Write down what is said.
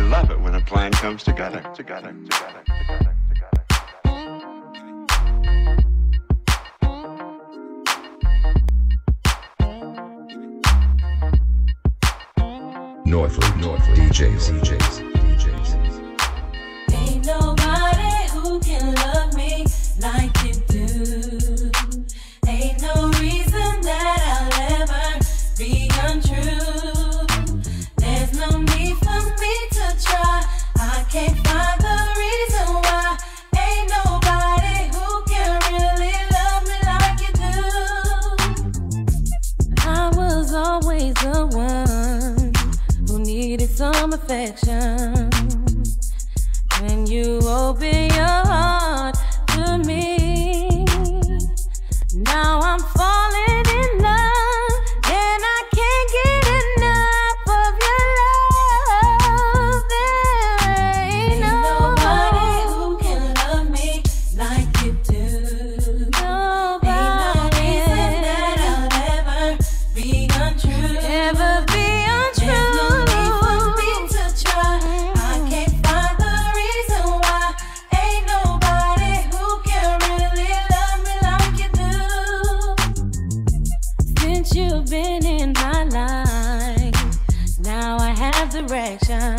love it when a plan comes together, together, together, together, together. Norfleet, Norfleet, DJs, DJs, DJs. Ain't nobody who can love me like you do. Ain't no reason that I'll ever be untrue. Always the one who needed some affection. When you open your heart to me, now I'm falling Since